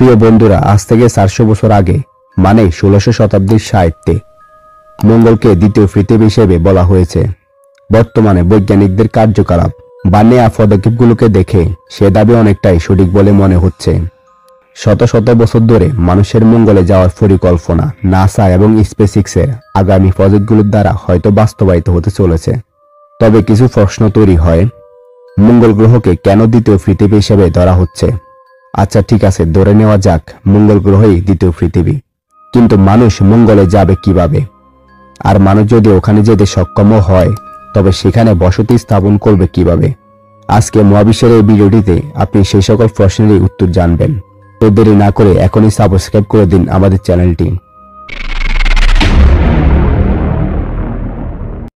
প্রিয় বন্ধুরা, আজ থেকে চারশো বছর আগে মানে ষোলোশো শতাব্দীর সাহিত্যে মঙ্গলকে দ্বিতীয় পৃথিবী হিসেবে বলা হয়েছে। বর্তমানে বৈজ্ঞানিকদের কার্যকলাপ বা নেয়া পদক্ষেপগুলোকে দেখে সে দাবি অনেকটাই সঠিক বলে মনে হচ্ছে। শত শত বছর ধরে মানুষের মঙ্গলে যাওয়ার পরিকল্পনা নাসা এবং স্পেসিক্সের আগামী প্রজেক্টগুলোর দ্বারা হয়তো বাস্তবায়িত হতে চলেছে। তবে কিছু প্রশ্ন তৈরি হয়। মঙ্গল গ্রহকে কেন দ্বিতীয় পৃথিবী হিসেবে ধরা হচ্ছে? আচ্ছা ঠিক আছে, ধরে নেওয়া যাক, মঙ্গল গ্রহই দ্বিতীয় পৃথিবী। কিন্তু মানুষ মঙ্গলে যাবে কীভাবে? আর মানুষ যদি ওখানে যেতে সক্ষমও হয়, তবে সেখানে বসতি স্থাপন করবে কীভাবে? আজকে মহাবিশ্বের এই ভিডিওটিতে আপনি সেই সকল প্রশ্নেরই উত্তর জানবেন। তো দেরি না করে এখনই সাবস্ক্রাইব করে দিন আমাদের চ্যানেলটি।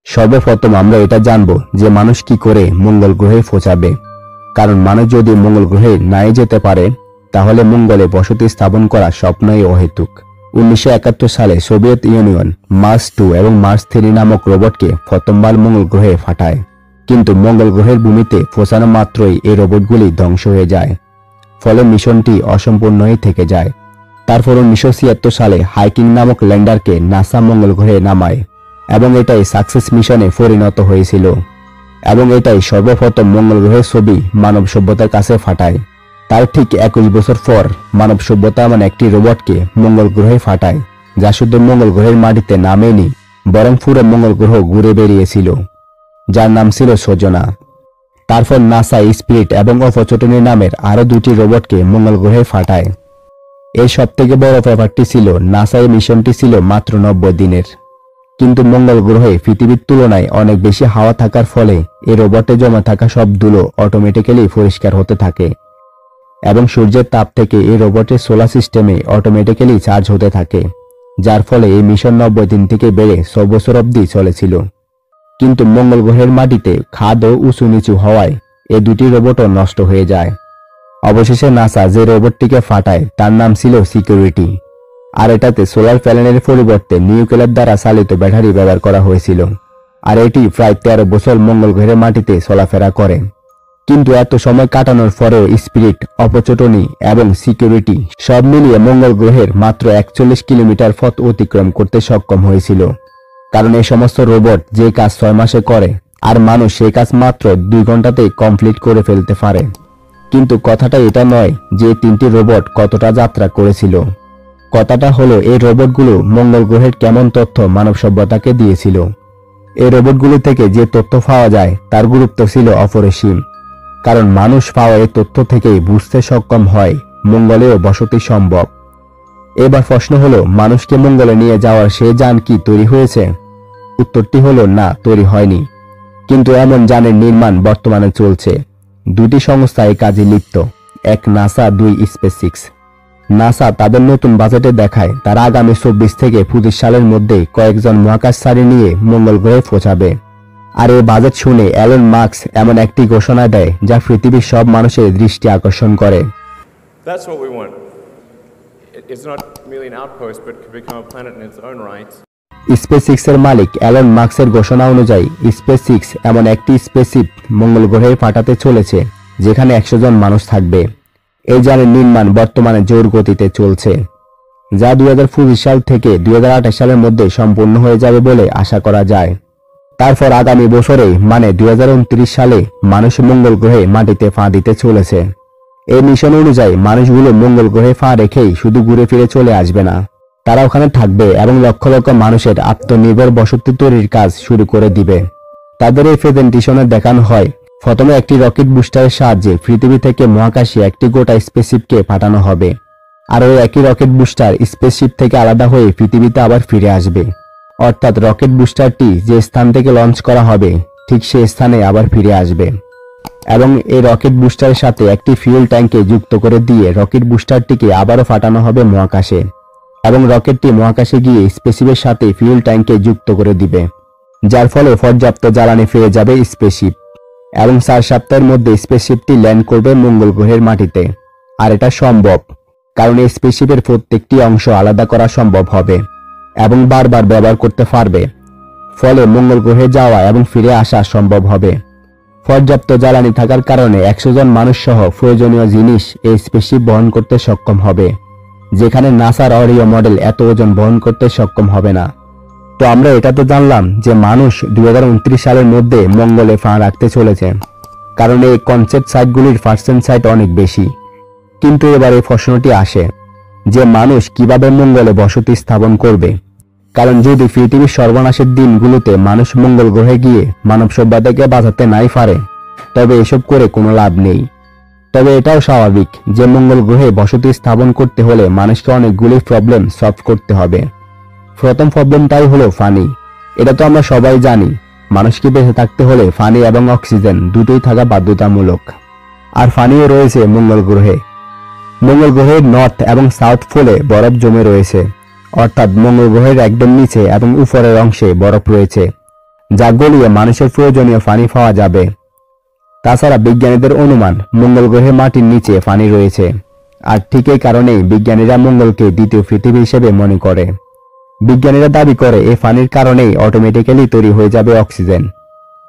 সর্বপ্রথম আমরা এটা জানব যে মানুষ কি করে মঙ্গল গ্রহে পৌঁছাবে। কারণ মানুষ যদি মঙ্গল গ্রহে নাই যেতে পারে, তাহলে মঙ্গলে বসতি স্থাপন করা স্বপ্নই অহেতুক। উনিশশো একাত্তর সালে সোভিয়েত ইউনিয়ন মার্স টু এবং মার্স থ্রি নামক রোবটকে প্রথমবার মঙ্গল গ্রহে পাঠায় কিন্তু মঙ্গল গ্রহের ভূমিতে ফোসানো মাত্রই এই রোবটগুলি ধ্বংস হয়ে যায়, ফলে মিশনটি অসম্পূর্ণই থেকে যায়। তারপর উনিশশো ছিয়াত্তর সালে হাইকিং নামক ল্যান্ডারকে নাসা মঙ্গল গ্রহে নামায়, এবং এটাই সাকসেস মিশনে পরিণত হয়েছিল। এবং এটাই সর্বপ্রথম মঙ্গল গ্রহের ছবি মানব সভ্যতার কাছে ফাটায়। তার ঠিক একুশ বছর পর মানব সভ্যতা এমন একটি রোবটকে মঙ্গল গ্রহে ফাটায়, যা শুধু মঙ্গল গ্রহের মাটিতে নামেনি, বরং পুরো মঙ্গল গ্রহ ঘুরে বেরিয়েছিল যার নাম ছিল সজনা। তারপর নাসা, স্পিরিট এবং অপচটনী নামের আরও দুটি রোবটকে মঙ্গল গ্রহে ফাটায়। এর সবথেকে বড় ব্যাপারটি ছিল নাসা এই মিশনটি ছিল মাত্র নব্বই দিনের। কিন্তু মঙ্গল গ্রহে পৃথিবীর তুলনায় অনেক বেশি হাওয়া থাকার ফলে এই রোবটে জমা থাকা সব ধুলো অটোমেটিক্যালি পরিষ্কার হতে থাকে। এবং সূর্যের তাপ থেকে এই রোবটের সোলার সিস্টেমে অটোমেটিক্যালি চার্জ হতে থাকে, যার ফলে এই মিশন নব্বই দিন থেকে বেড়ে ছ বছর অবধি চলেছিল। কিন্তু মঙ্গল গ্রহের মাটিতে খাদ ও উঁচু নিচু হওয়ায় এ দুটি রোবটও নষ্ট হয়ে যায়। অবশেষে নাসা যে রোবটটিকে ফাটায়, তার নাম ছিল সিকিউরিটি আর এটাতে সোলার প্যানেলের পরিবর্তে নিউক্লিয়ার দ্বারা চালিত ব্যাটারি ব্যবহার করা হয়েছিল। আর এটি প্রায় তেরো বছর মঙ্গল গ্রহের মাটিতে চলাফেরা করে। কিন্তু এত সময় কাটানোর পরেও স্পিরিট অপচটনি এবং সিকিউরিটি সব মিলিয়ে মঙ্গল গ্রহের মাত্র একচল্লিশ কিলোমিটার পথ অতিক্রম করতে সক্ষম হয়েছিল। কারণ এই সমস্ত রোবট যে কাজ ছয় মাসে করে, আর মানুষ সেই কাজ মাত্র দুই ঘন্টাতেই কমপ্লিট করে ফেলতে পারে। কিন্তু কথাটা এটা নয় যে তিনটি রোবট কতটা যাত্রা করেছিল। কথাটা হলো, এই রোবটগুলো মঙ্গল গ্রহের কেমন তথ্য মানব সভ্যতাকে দিয়েছিল। এই রোবটগুলো থেকে যে তথ্য পাওয়া যায়, তার গুরুত্ব ছিল অপরিসীম। কারণ মানুষ পাওয়া এই তথ্য থেকেই বুঝতে সক্ষম হয়, মঙ্গলেও বসতি সম্ভব। এবার প্রশ্ন হলো, মানুষকে মঙ্গলে নিয়ে যাওয়ার সে যান কি তৈরি হয়েছে? উত্তরটি হলো, না, তৈরি হয়নি। কিন্তু এমন যানের নির্মাণ বর্তমানে চলছে। দুটি সংস্থা এই কাজে লিপ্ত, এক নাসা, দুই স্পেসিক্স। নাসা তাদের নতুন বাজেটে দেখায় তারা আগামী চব্বিশ থেকে পঁচিশ সালের মধ্যে কয়েকজন মহাকাশচারী নিয়ে মঙ্গল গ্রহে পৌঁছাবে। আর এই বাজেট শুনে অ্যালন মার্কস এমন একটি ঘোষণা দেয় যা পৃথিবীর সব মানুষের দৃষ্টি আকর্ষণ করে. স্পেসিক্সের মালিক অ্যালন মার্কসের ঘোষণা অনুযায়ী স্পেসিক্স এমন একটি স্পেসিপ মঙ্গল গ্রহে পাঠাতে চলেছে যেখানে একশো জন মানুষ থাকবে। এই যানের নির্মাণ বর্তমানে জোর গতিতে চলছে, যা দুই সাল থেকে দুই হাজার আঠাশ সালের মধ্যে সম্পূর্ণ হয়ে যাবে বলে আশা করা যায়। তারপর আগামী বছরে মানে দুই সালে, মানুষ মঙ্গল গ্রহে মাটিতে ফা দিতে চলেছে। এই মিশন অনুযায়ী মানুষগুলো মঙ্গল গ্রহে ফা রেখেই শুধু ঘুরে ফিরে চলে আসবে না, তারা ওখানে থাকবে এবং লক্ষ লক্ষ মানুষের আত্মনির্ভর বসতি তৈরির কাজ শুরু করে দিবে। তাদের এই প্রেজেন্টেশনে দেখানো হয় প্রথমে একটি রকেট বুস্টারের সাহায্যে পৃথিবী থেকে মহাকাশে একটি গোটা স্পেসশিপকে পাঠানো হবে। আর ওই একই রকেট বুস্টার স্পেসশিপ থেকে আলাদা হয়ে পৃথিবীতে আবার ফিরে আসবে। অর্থাৎ রকেট বুস্টারটি যে স্থান থেকে লঞ্চ করা হবে, ঠিক সেই স্থানে আবার ফিরে আসবে। এবং এই রকেট বুস্টারের সাথে একটি ফিউল ট্যাঙ্কে যুক্ত করে দিয়ে রকেট বুস্টারটিকে আবারও ফাটানো হবে মহাকাশে। এবং রকেটটি মহাকাশে গিয়ে স্পেসিপের সাথে ফিউল ট্যাঙ্কে যুক্ত করে দিবে। যার ফলে পর্যাপ্ত জ্বালানি ফিরে যাবে স্পেসশিপ। এবং চার সপ্তাহের মধ্যে স্পেসশিপটি ল্যান্ড করবে মঙ্গল গ্রহের মাটিতে। আর এটা সম্ভব, কারণ এই স্পেসশিপের প্রত্যেকটি অংশ আলাদা করা সম্ভব হবে এবং বারবার ব্যবহার করতে পারবে। ফলে মঙ্গল গ্রহে যাওয়া এবং ফিরে আসা সম্ভব হবে। পর্যাপ্ত জ্বালানি থাকার কারণে একশো জন মানুষ সহ প্রয়োজনীয় জিনিস এই স্পেসশিপ বহন করতে সক্ষম হবে, যেখানে নাসার অরিও মডেল এত ওজন বহন করতে সক্ষম হবে না। তো আমরা এটা তো জানলাম যে মানুষ দু হাজার উনত্রিশ সালের মধ্যে মঙ্গলে ফা রাখতে চলেছে, কারণ এই কনসেপ্ট সাইটগুলির পার্সেন্ট সাইট অনেক বেশি। কিন্তু এবার এই প্রশ্নটি আসে যে মানুষ কীভাবে মঙ্গলে বসতি স্থাপন করবে? কারণ যদি পৃথিবীর সর্বনাশের দিনগুলোতে মানুষ মঙ্গল গ্রহে গিয়ে মানব সভ্যতাকে বাঁচাতে নাই পারে, তবে এসব করে কোনো লাভ নেই। তবে এটাও স্বাভাবিক যে মঙ্গল গ্রহে বসতি স্থাপন করতে হলে মানুষকে অনেকগুলি প্রবলেম সলভ করতে হবে। প্রথম প্রবলেমটাই হলো ফানি। এটা তো আমরা সবাই জানি। মানুষকে বেঁচে থাকতে হলে ফানি এবং অক্সিজেন দুটোই থাকা বাধ্যতামূলক। আর ফানিও রয়েছে মঙ্গল গ্রহে। মঙ্গল গ্রহের নর্থ এবং সাউথ পোলে বরফ জমে রয়েছে। অর্থাৎ মঙ্গল গ্রহের একদম নিচে এবং উপরের অংশে বরফ রয়েছে, যা গলিয়ে মানুষের প্রয়োজনীয় পানি পাওয়া যাবে। তাছাড়া বিজ্ঞানীদের অনুমান, মঙ্গল গ্রহে মাটির নিচে পানি রয়েছে। আর ঠিক এই কারণেই বিজ্ঞানীরা মঙ্গলকে দ্বিতীয় পৃথিবী হিসেবে মনে করে। বিজ্ঞানীরা দাবি করে এই পানির কারণেই অটোমেটিক্যালি তৈরি হয়ে যাবে অক্সিজেন।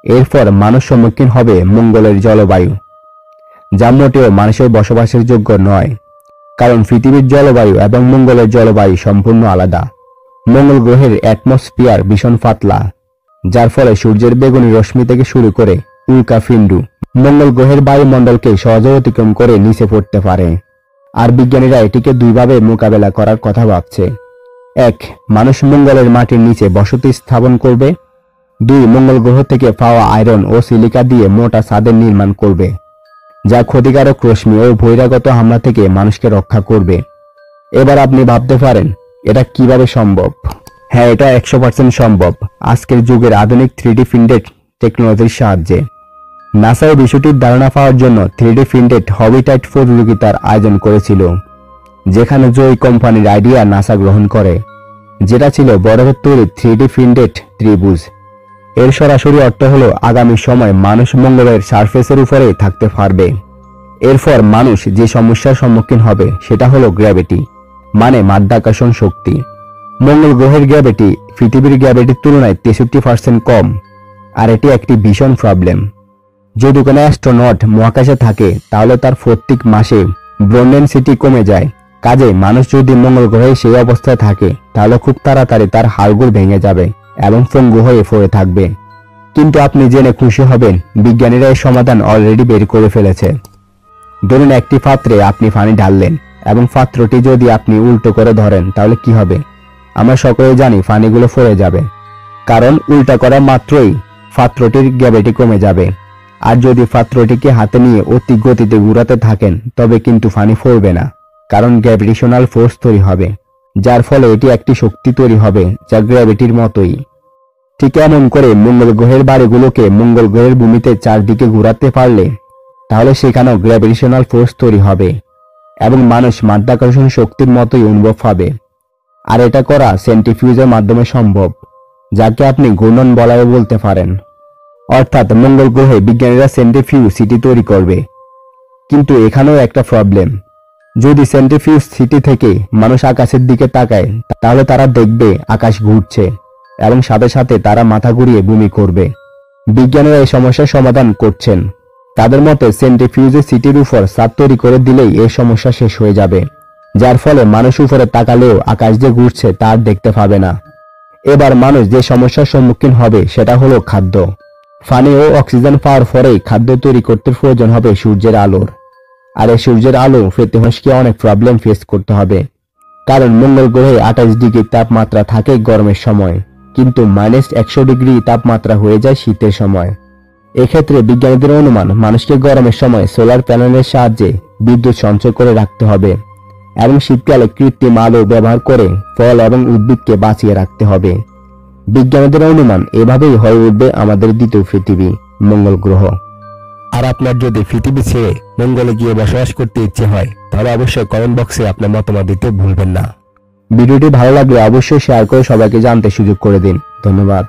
এরপর মানুষ সম্মুখীন হবে মঙ্গলের জলবায়ু, যা মোটেও মানুষের বসবাসের যোগ্য নয়, কারণ পৃথিবীর জলবায়ু এবং মঙ্গলের জলবায়ু সম্পূর্ণ আলাদা। মঙ্গল গ্রহের অ্যাটমসফিয়ার ভীষণ পাতলা, যার ফলে সূর্যের বেগুনি রশ্মি থেকে শুরু করে উল্কা ফিন্ডু মঙ্গল গ্রহের বায়ুমণ্ডলকে সহজে অতিক্রম করে নিচে পড়তে পারে। আর বিজ্ঞানীরা এটিকে দুইভাবে মোকাবেলা করার কথা ভাবছে। এক, মানুষ মঙ্গলের মাটির নিচে বসতি স্থাপন করবে। দুই, মঙ্গল গ্রহ থেকে পাওয়া আয়রন ও সিলিকা দিয়ে মোটা ছাদের নির্মাণ করবে, যা ক্ষতিকারক রশ্মি ও বহিরাগত হামলা থেকে মানুষকে রক্ষা করবে। এবার আপনি ভাবতে পারেন, এটা কীভাবে সম্ভব? হ্যাঁ এটা একশো পার্সেন্ট সম্ভব। আজকের যুগের আধুনিক থ্রিডি প্রিন্টেড টেকনোলজির সাহায্যে। নাসা এই বিষয়টির ধারণা পাওয়ার জন্য থ্রিডি প্রিন্টেড হবিটাইট প্রতিযোগিতার আয়োজন করেছিল। যেখানে জয়ী কোম্পানির আইডিয়া নাসা গ্রহণ করে, যেটা ছিল বরফের তৈরি থ্রিডি প্রিন্টেড ত্রিভুজ। এর সরাসরি অর্থ হলো আগামী সময় মানুষ মঙ্গলের সারফেসের উপরে থাকতে পারবে। এরপর মানুষ যে সমস্যার সম্মুখীন হবে, সেটা হলো গ্র্যাভিটি মানে মাধ্যাকর্ষণ শক্তি। মঙ্গল গ্রহের গ্র্যাভিটি পৃথিবীর গ্র্যাভিটির তুলনায় তেষট্টি পার্সেন্ট কম, আর এটি একটি ভীষণ প্রবলেম যদি কোনো অ্যাস্ট্রোনট মহাকাশে থাকে, তাহলে তার প্রত্যেক মাসে ব্রন্ডেন সিটি কমে যায়। কাজে মানুষ যদি মঙ্গল গ্রহে সেই অবস্থায় থাকে, তাহলে খুব তাড়াতাড়ি তার হাড়গোড় ভেঙে যাবে এবং পঙ্গু হয়ে পড়ে থাকবে। কিন্তু আপনি জেনে খুশি হবেন, বিজ্ঞানীরা এর সমাধান অলরেডি বের করে ফেলেছে। ধরুন একটি পাত্রে আপনি পানি ঢাললেন এবং পাত্রটি যদি আপনি উল্টো করে ধরেন, তাহলে কি হবে? আমরা সকলেই জানি পানিগুলো ফরে যাবে। কারণ উল্টা করা মাত্রই পাত্রটির গ্যাভিটি কমে যাবে। আর যদি পাত্রটিকে হাতে নিয়ে অতি গতিতে ঘুরাতে থাকেন, তবে কিন্তু পানি ফরবে না। কারণ গ্র্যাভিটেশনাল ফোর্স তৈরি হবে, যার ফলে এটি একটি শক্তি তৈরি হবে যা গ্র্যাভিটির মতোই। ঠিক এমন করে মঙ্গল গ্রহের বাড়িগুলোকে মঙ্গল গ্রহের ভূমিতে চারদিকে ঘুরাতে পারলে, তাহলে সেখানেও গ্র্যাভিটেশনাল ফোর্স তৈরি হবে এবং মানুষ মাধ্যাকর্ষণ শক্তির মতোই অনুভব পাবে। আর এটা করা সেন্টিফিউজের মাধ্যমে সম্ভব, যাকে আপনি ঘূর্ণন বলায় বলতে পারেন। অর্থাৎ মঙ্গল গ্রহে বিজ্ঞানীরা সেন্টিফিউজ সিটি তৈরি করবে। কিন্তু এখানেও একটা প্রবলেম যদি সেন্টিফিউজ সিটি থেকে মানুষ আকাশের দিকে তাকায়, তাহলে তারা দেখবে আকাশ ঘুরছে এবং সাথে সাথে তারা মাথা ঘুরিয়ে বমি করবে। বিজ্ঞানীরা এই সমস্যার সমাধান করছেন। তাদের মতে সেন্টিফিউজে সিটির উপর চাপ তৈরি করে দিলেই এই সমস্যা শেষ হয়ে যাবে, যার ফলে মানুষ উপরে তাকালেও আকাশ যে ঘুরছে তা আর দেখতে পাবে না। এবার মানুষ যে সমস্যার সম্মুখীন হবে সেটা হলো খাদ্য। পানি ও অক্সিজেন পাওয়ার পরেই খাদ্য তৈরি করতে প্রয়োজন হবে সূর্যের আলোর। আর এই সূর্যের আলো পেতে মানুষকে অনেক প্রবলেম ফেস করতে হবে। কারণ মঙ্গল গ্রহে আঠাশ ডিগ্রি তাপমাত্রা থাকে গরমের সময়, কিন্তু মাইনাস একশো ডিগ্রি তাপমাত্রা হয়ে যায় শীতের সময়। এক্ষেত্রে বিজ্ঞানীদের অনুমান, মানুষকে গরমের সময় সোলার প্যানেলের সাহায্যে বিদ্যুৎ সঞ্চয় করে রাখতে হবে এবং শীতকালে কৃত্রিম আলো ব্যবহার করে ফল এবং উদ্ভিদকে বাঁচিয়ে রাখতে হবে। বিজ্ঞানীদের অনুমান এভাবেই হয়ে উঠবে আমাদের দ্বিতীয় পৃথিবী, মঙ্গল গ্রহ। আর আপনার যদি পৃথিবী ছেড়ে মঙ্গলে গিয়ে বসবাস করতে ইচ্ছে হয়, তাহলে অবশ্যই কমেন্ট বক্সে আপনার মতামত দিতে ভুলবেন না। ভিডিওটি ভালো লাগলে অবশ্যই শেয়ার করে সবাইকে জানতে সুযোগ করে দিন। ধন্যবাদ।